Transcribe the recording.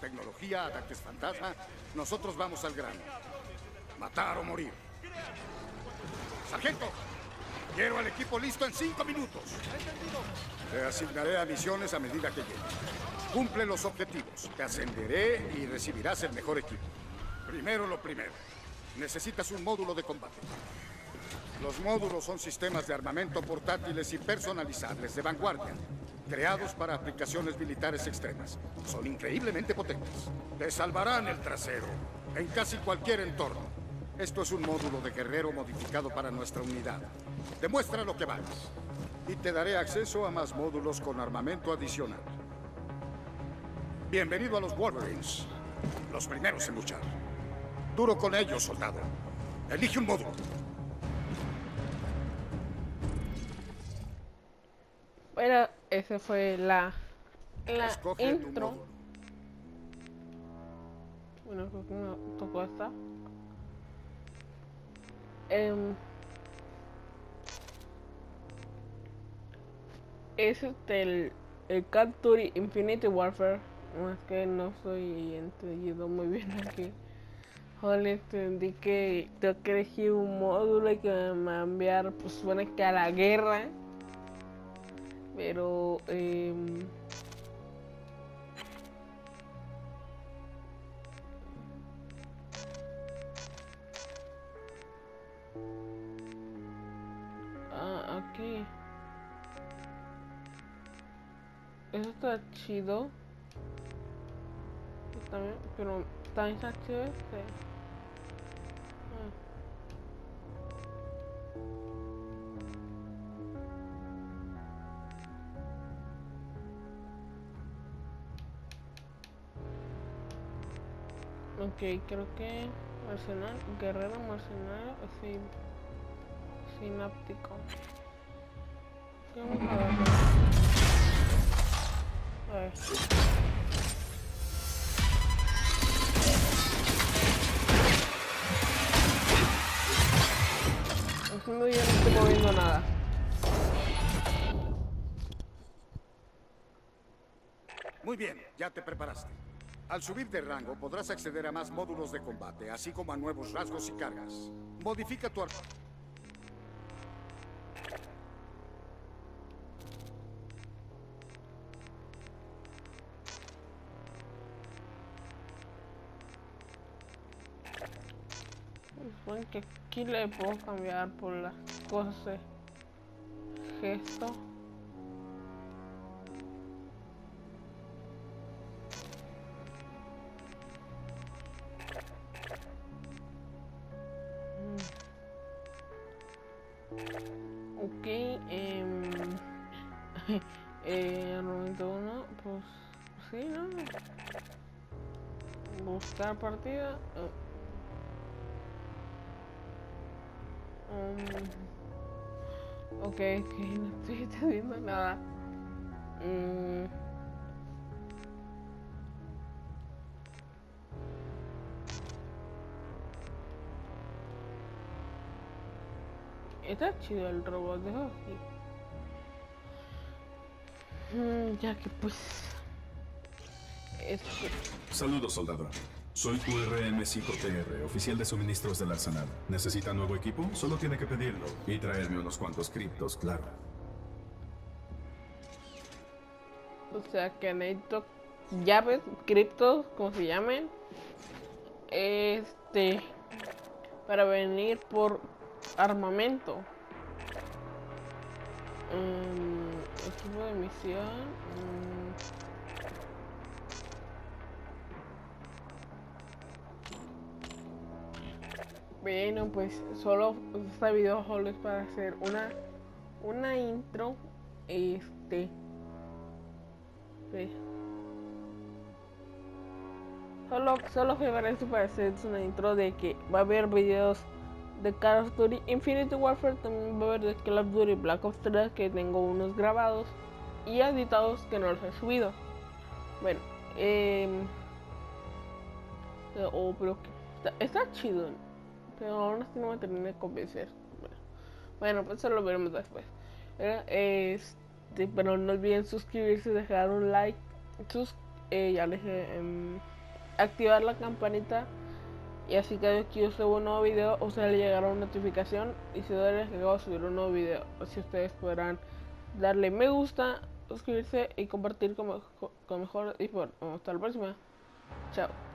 tecnología, ataques fantasma, nosotros vamos al grano. Matar o morir. Sargento, quiero al equipo listo en cinco minutos. Te asignaré a misiones a medida que llegue. Cumple los objetivos. Te ascenderé y recibirás el mejor equipo. Primero lo primero. Necesitas un módulo de combate. Los módulos son sistemas de armamento portátiles y personalizables de vanguardia, creados para aplicaciones militares extremas. Son increíblemente potentes. Te salvarán el trasero en casi cualquier entorno. Esto es un módulo de guerrero modificado para nuestra unidad. Demuestra lo que vales. Y te daré acceso a más módulos con armamento adicional. Bienvenido a los Wolverines. Los primeros en luchar. Duro con ellos, soldado. Elige un módulo. Bueno, esa fue la, la Escoge intro. Bueno, creo que me tocó esta. Em, es este el, el Duty Infinity Warfare. Más que no soy entendido muy bien aquí. Solo entendí que tengo que elegir un módulo y que me va a enviar, pues suena que a la guerra. Pero em, Ah, aquí. Eso está chido. También, pero también está chido este. Ok, creo que mercenario, guerrero mercenario, sí, sináptico. ¿Qué vamos a ver? A ver. No, ya no estoy moviendo nada. Muy bien, ya te preparaste. Al subir de rango podrás acceder a más módulos de combate, así como a nuevos rasgos y cargas. Modifica tu arma. Que aquí le puedo cambiar por las cosas gesto. Ok, em, eh, armamento uno, pues sí, ¿no? Buscar partida. Um, ok, ok, no estoy entendiendo nada. Mm. Está chido el robot de Husky. Mm, ya que pues... Saludos, soldado. Soy tu RM5TR, oficial de suministros del arsenal. ¿Necesita nuevo equipo? Solo tiene que pedirlo. Y traerme unos cuantos criptos, claro. O sea que necesito llaves, criptos, como se llamen. Este. Para venir por armamento. Mm, equipo de misión. mm. Bueno, pues solo este video solo es para hacer una una intro. Este. Sí. Solo, solo fue para esto para hacer una intro de que va a haber videos de Call of Duty Infinity Warfare, también va a haber de Call of Duty Black Ops 3 que tengo unos grabados y editados que no los he subido. Bueno, eh, oh, pero está, está chido, pero aún así no me terminé de convencer. Bueno, pues eso lo veremos después. Este, pero no olviden suscribirse, dejar un like, sus, eh, ya les dije em, activar la campanita y así cada vez que yo subo un nuevo video a ustedes le llegará una notificación. Y si les que acabo de subir un nuevo video. Así ustedes podrán darle me gusta suscribirse y compartir con, con mejor y por hasta la próxima. Chao